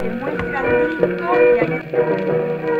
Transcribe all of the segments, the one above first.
Demuestran discordia.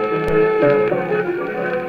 Música